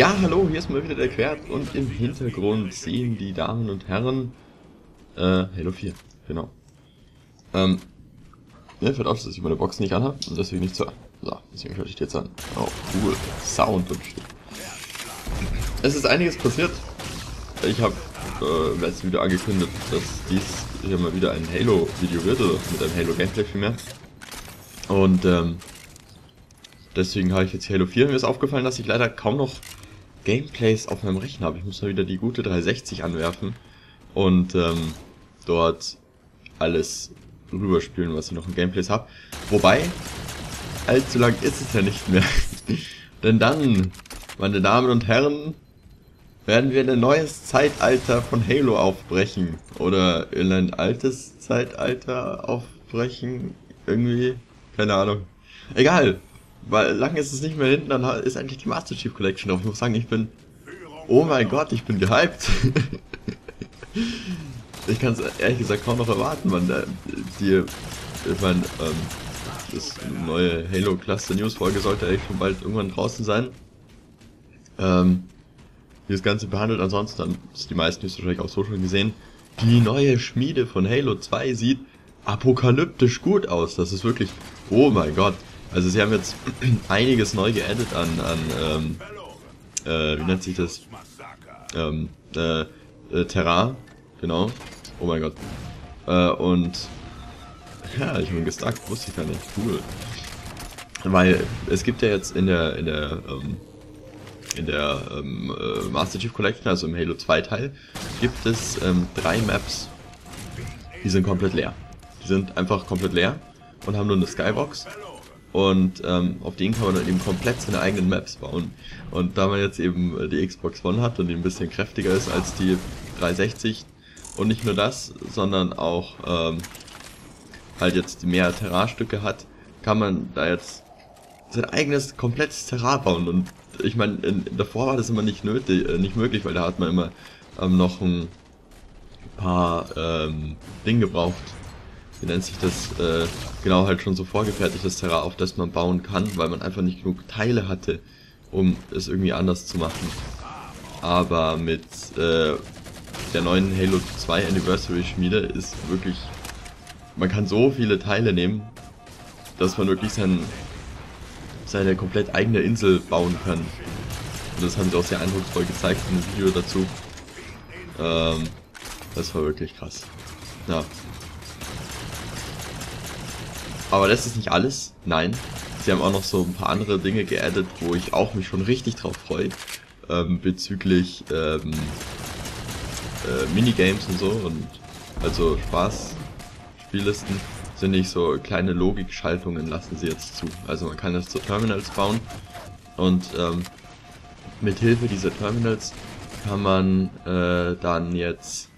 Ja, hallo, hier ist mal wieder der Quert und im Hintergrund sehen die Damen und Herren äh, Halo 4, genau. Ähm, mir fällt auf, dass ich meine Box nicht anhabe und deswegen nicht so. So, deswegen schalte ich die jetzt an. Oh, cool. Sound und shit. Es ist einiges passiert. Ich habe äh, im letzten Video angekündigt, dass dies hier mal wieder ein Halo-Video wird, oder mit einem Halo-Gameplay vielmehr. Und ähm, deswegen habe ich jetzt Halo 4. Mir ist aufgefallen, dass ich leider kaum noch Gameplays auf meinem Rechner habe. Ich muss mal wieder die gute 360 anwerfen und ähm, dort alles rüberspielen, was ich noch in Gameplays habe. Wobei, allzu lang ist es ja nicht mehr. Denn dann, meine Damen und Herren, werden wir in ein neues Zeitalter von Halo aufbrechen. Oder in ein altes Zeitalter aufbrechen. Irgendwie. Keine Ahnung. Egal. Weil lang ist es nicht mehr hinten, dann ist eigentlich die Master Chief Collection drauf. Ich muss sagen, ich bin... Oh mein Gott, ich bin gehypt. ich kann es ehrlich gesagt kaum noch erwarten, man. Die, ich meine, ähm, das neue Halo Cluster News Folge sollte eigentlich schon bald irgendwann draußen sein. Ähm, die das Ganze behandelt. Ansonsten haben die meisten News wahrscheinlich auch so schon gesehen. Die neue Schmiede von Halo 2 sieht apokalyptisch gut aus. Das ist wirklich, oh mein Gott. Also sie haben jetzt einiges neu geaddet an, an ähm, äh, wie nennt sich das? Ähm, äh, äh, Terrain, genau. Oh mein Gott. Äh, und ja, ich bin gestarkt, wusste ich gar nicht. Cool. Weil es gibt ja jetzt in der in der ähm, in der ähm, äh, Master Chief Collection, also im Halo 2 Teil, gibt es ähm, drei Maps, die sind komplett leer. Die sind einfach komplett leer und haben nur eine Skybox und ähm, auf denen kann man dann eben komplett seine eigenen Maps bauen. Und da man jetzt eben äh, die Xbox One hat und die ein bisschen kräftiger ist als die 360 und nicht nur das, sondern auch ähm, halt jetzt mehr Terrainstücke hat, kann man da jetzt sein eigenes komplettes Terrain bauen. Und ich meine, davor war das immer nicht nötig, äh, nicht möglich, weil da hat man immer ähm, noch ein paar ähm, Dinge gebraucht, wie nennt sich das, äh, genau halt schon so vorgefertigtes Terrain, auf das man bauen kann, weil man einfach nicht genug Teile hatte, um es irgendwie anders zu machen. Aber mit äh, der neuen Halo 2 Anniversary Schmiede ist wirklich, man kann so viele Teile nehmen, dass man wirklich sein, seine komplett eigene Insel bauen kann. Und das haben sie auch sehr eindrucksvoll gezeigt in dem Video dazu. Ähm, das war wirklich krass. Ja, aber das ist nicht alles. Nein. Sie haben auch noch so ein paar andere Dinge geaddet, wo ich auch mich schon richtig drauf freue. Ähm, bezüglich ähm, äh, Minigames und so und also Spaß Spiellisten sind nicht so kleine Logikschaltungen lassen sie jetzt zu. Also man kann jetzt so Terminals bauen und ähm, mit Hilfe dieser Terminals kann man äh, dann jetzt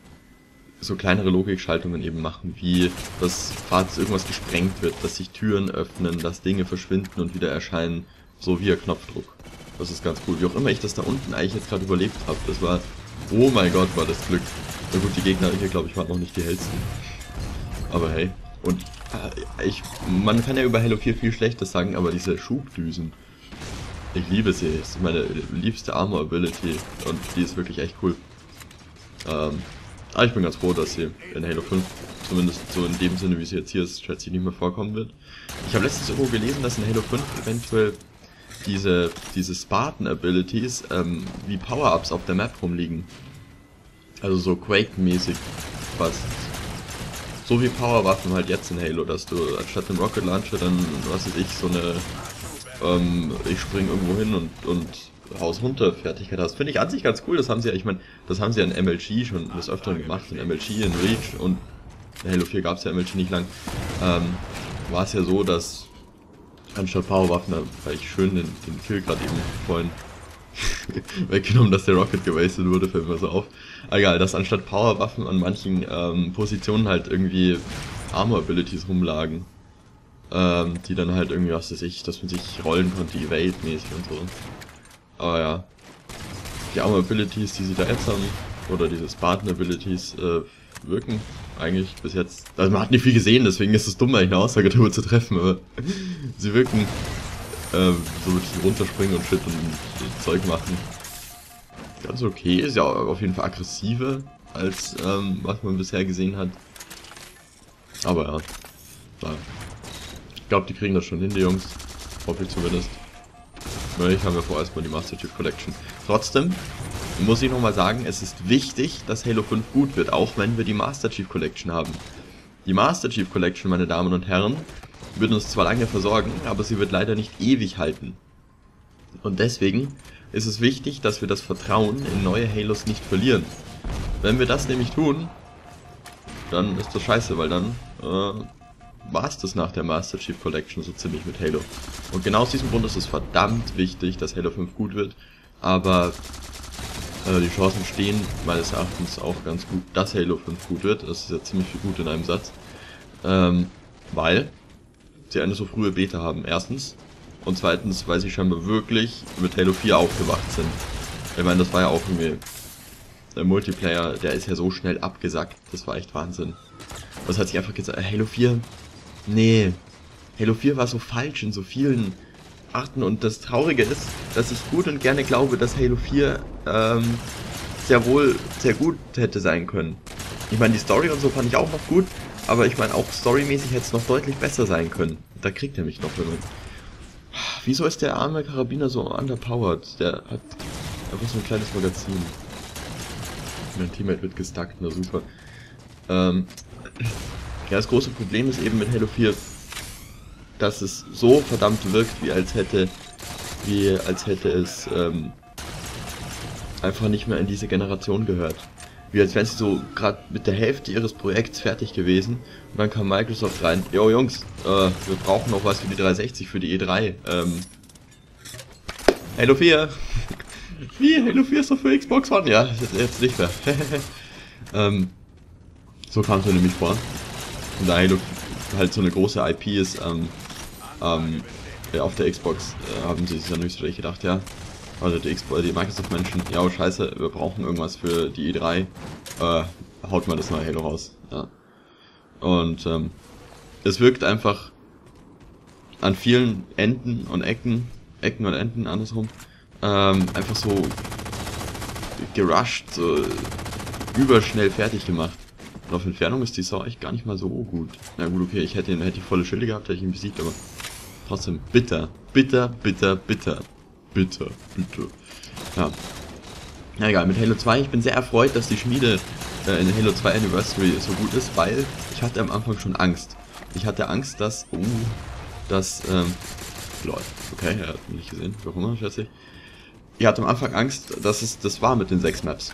so kleinere Logikschaltungen eben machen, wie dass falls irgendwas gesprengt wird, dass sich Türen öffnen, dass Dinge verschwinden und wieder erscheinen, so wie ein Knopfdruck. Das ist ganz cool. Wie auch immer ich das da unten eigentlich jetzt gerade überlebt habe, das war, oh mein Gott, war das Glück. Na gut, die Gegner hier, glaube ich, waren noch nicht die hellsten. Aber hey. Und äh, ich, man kann ja über Halo 4 viel Schlechtes sagen, aber diese Schubdüsen, ich liebe sie. Das ist meine liebste Armor-Ability und die ist wirklich echt cool. Ähm, aber ich bin ganz froh, dass sie in Halo 5, zumindest so in dem Sinne, wie sie jetzt hier ist, schätze ich nicht mehr vorkommen wird. Ich habe letztens irgendwo gelesen, dass in Halo 5 eventuell diese, diese Spartan-Abilities ähm, wie Power-Ups auf der Map rumliegen. Also so Quake-mäßig fast. So wie Power-Waffen halt jetzt in Halo, dass du anstatt dem Rocket Launcher dann, was weiß ich, so eine ähm, ich spring irgendwo hin und, und Haus runter Fertigkeit hast. Finde ich an sich ganz cool. Das haben sie ja, ich meine, das haben sie ja in MLG schon des Öfteren gemacht. In MLG, in Reach und in Halo 4 gab es ja MLG nicht lang. Ähm, war es ja so, dass anstatt Powerwaffen, da war ich schön den, den Kill gerade eben vorhin weggenommen, dass der Rocket gewastet wurde, fällt mir so auf. Egal, dass anstatt Powerwaffen an manchen ähm, Positionen halt irgendwie Armor-Abilities rumlagen. Ähm, die dann halt irgendwie, was weiß ich, dass man sich rollen konnte, Evade-mäßig und so. Aber ja. Die Armor Abilities, die sie da jetzt haben, oder diese Spartan Abilities, äh, wirken eigentlich bis jetzt. Also man hat nicht viel gesehen, deswegen ist es dumm, eigentlich eine Aussage darüber zu treffen, aber sie wirken äh, so mit runterspringen und Shit und Zeug machen. ganz okay. Ist ja auf jeden Fall aggressiver, als ähm, was man bisher gesehen hat. Aber ja, ich glaube, die kriegen das schon hin, die Jungs. Hoffe ich zumindest. Ich habe ja vorerst mal die Master Chief Collection. Trotzdem muss ich nochmal sagen, es ist wichtig, dass Halo 5 gut wird, auch wenn wir die Master Chief Collection haben. Die Master Chief Collection, meine Damen und Herren, wird uns zwar lange versorgen, aber sie wird leider nicht ewig halten. Und deswegen ist es wichtig, dass wir das Vertrauen in neue Halos nicht verlieren. Wenn wir das nämlich tun, dann ist das scheiße, weil dann äh, war es das nach der Master Chief Collection so ziemlich mit Halo. Und genau aus diesem Grund ist es verdammt wichtig, dass Halo 5 gut wird, aber äh, die Chancen stehen meines Erachtens auch ganz gut, dass Halo 5 gut wird. Das ist ja ziemlich viel gut in einem Satz. Ähm, weil sie eine so frühe Beta haben, erstens. Und zweitens, weil sie scheinbar wirklich mit Halo 4 aufgewacht sind. Ich meine, das war ja auch irgendwie... Der Multiplayer, der ist ja so schnell abgesackt. Das war echt Wahnsinn. Das hat sich einfach gesagt, Halo 4... Nee. Halo 4 war so falsch in so vielen Arten. Und das Traurige ist, dass ich gut und gerne glaube, dass Halo 4 ähm, sehr wohl sehr gut hätte sein können. Ich meine, die Story und so fand ich auch noch gut, aber ich meine, auch storymäßig hätte es noch deutlich besser sein können. Da kriegt er mich noch, wenn man... Wieso ist der arme Karabiner so underpowered? Der hat einfach so ein kleines Magazin. Mein Teammate wird gestuckt, na super. Ähm, ja, das große Problem ist eben mit Halo 4, dass es so verdammt wirkt, wie als hätte, wie als hätte es ähm, einfach nicht mehr in diese Generation gehört. Wie als wären sie so gerade mit der Hälfte ihres Projekts fertig gewesen und dann kam Microsoft rein. Jo Jungs, äh, wir brauchen noch was für die 360, für die E3. Ähm, Halo 4. Wie? Halo 4 ist doch für Xbox One? Ja, jetzt nicht mehr. ähm, so kam es mir nämlich vor. Und da Halo halt so eine große IP ist, ähm, ähm, ja, auf der Xbox äh, haben sie sich dann nicht so gedacht, ja. Also die, Xbox, die Microsoft-Menschen, ja, oh, scheiße, wir brauchen irgendwas für die E3. Äh, haut mal das neue Halo raus. Ja. Und ähm, es wirkt einfach an vielen Enden und Ecken, Ecken und Enden andersrum, ähm, einfach so gerusht, so überschnell fertig gemacht. Und auf Entfernung ist die Sau echt gar nicht mal so gut. Na gut, okay, ich hätte ihn, hätte die volle Schilde gehabt, hätte ich ihn besiegt, aber trotzdem bitter, bitter, bitter, bitter, bitter, bitter. Ja. Na egal, mit Halo 2, ich bin sehr erfreut, dass die Schmiede äh, in Halo 2 Anniversary so gut ist, weil ich hatte am Anfang schon Angst. Ich hatte Angst, dass, uh, dass, ähm, lol, okay, er hat mich nicht gesehen, warum immer, schätze ich. Ich hatte am Anfang Angst, dass es das war mit den sechs Maps.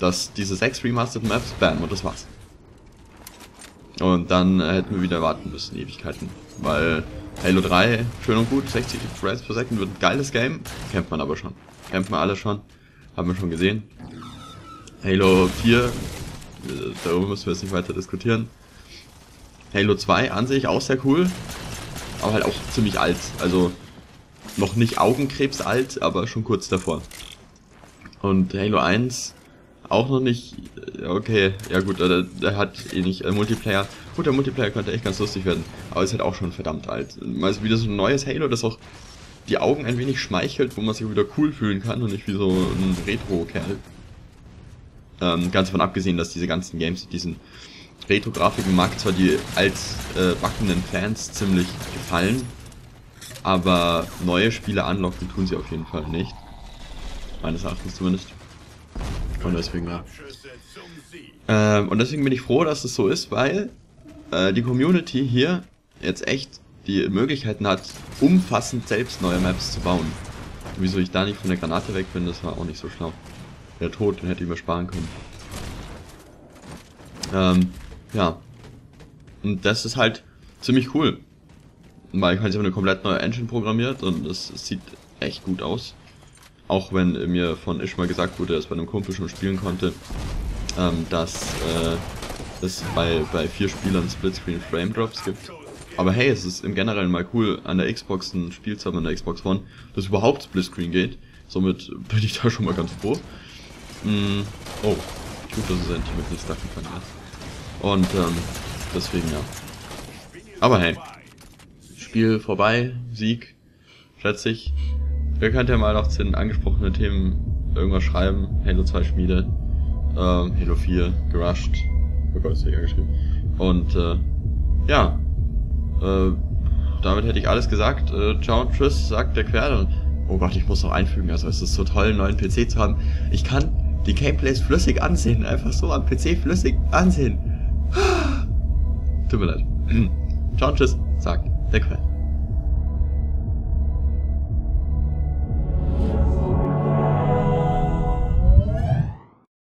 Dass diese sechs Remastered Maps, bam, und das war's. Und dann äh, hätten wir wieder warten müssen, Ewigkeiten. Weil Halo 3, schön und gut, 60 Frames per Second wird ein geiles Game. Kennt man aber schon. Kennt man alle schon. Haben wir schon gesehen. Halo 4, äh, darüber müssen wir jetzt nicht weiter diskutieren. Halo 2 an sich auch sehr cool. Aber halt auch ziemlich alt. Also noch nicht Augenkrebs alt, aber schon kurz davor. Und Halo 1 auch noch nicht, äh, okay, ja gut, der, der hat eh nicht äh, Multiplayer. Gut, der Multiplayer könnte echt ganz lustig werden, aber ist halt auch schon verdammt alt. Mal wieder so ein neues Halo, das auch die Augen ein wenig schmeichelt, wo man sich wieder cool fühlen kann und nicht wie so ein Retro-Kerl. Ähm, ganz davon abgesehen, dass diese ganzen Games mit diesen Retro-Grafiken mag zwar die altbackenden äh, Fans ziemlich gefallen, aber neue Spiele anlocken tun sie auf jeden Fall nicht. Meines Erachtens zumindest. Und deswegen, ja. Ähm, und deswegen bin ich froh, dass es so ist, weil äh, die Community hier jetzt echt die Möglichkeiten hat, umfassend selbst neue Maps zu bauen. Wieso ich da nicht von der Granate weg bin, das war auch nicht so schlau. Der Tod, den hätte ich mir sparen können. Ähm, ja. Und das ist halt ziemlich cool. Weil ich habe eine komplett neue Engine programmiert und es sieht echt gut aus. Auch wenn mir von Ishmael gesagt wurde, dass bei einem Kumpel schon spielen konnte, ähm, dass äh, es bei, bei vier Spielern Splitscreen Frame Drops gibt. Aber hey, es ist im Generellen mal cool, an der Xbox ein Spiel zu haben, an der Xbox One, das überhaupt Splitscreen geht. Somit bin ich da schon mal ganz froh. Mm, oh, gut, dass es Team mit nicht stacken kann. Und ähm, deswegen ja. Aber hey, Spiel vorbei, Sieg, schätze ich. Wir könnten ja mal noch zu den angesprochenen Themen irgendwas schreiben. Halo 2 Schmiede. Ähm, Halo 4 gerusht. Oh Gott, ist ja geschrieben. Und äh, ja. Äh, damit hätte ich alles gesagt. Äh, ciao und tschüss, sagt der Querde. Oh Gott, ich muss noch einfügen. Also es ist so toll, einen neuen PC zu haben. Ich kann die Gameplays flüssig ansehen. Einfach so am PC flüssig ansehen. Tut mir leid. ciao und tschüss, sagt der Querde.